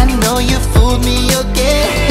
I know you fooled me again.